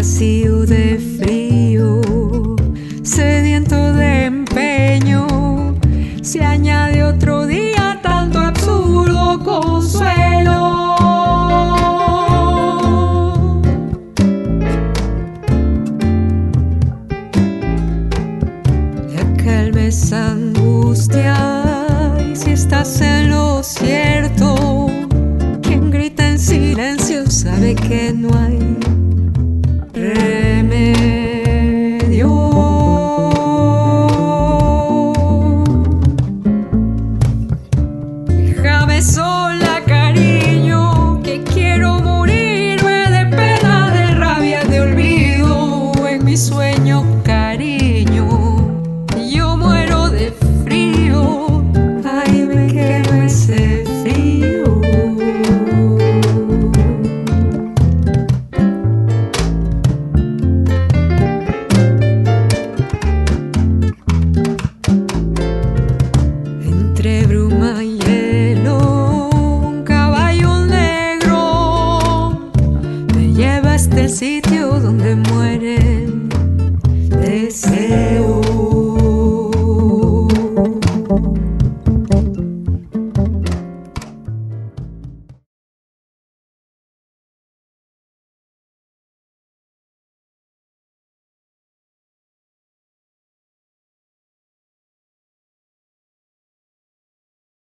vacío de frío, sediento de empeño, se añade otro día tanto absurdo consuelo. La calma es angustia y si estás en lo cierto, quien grita en silencio sabe que no hay Déjame sitio donde muere el deseo.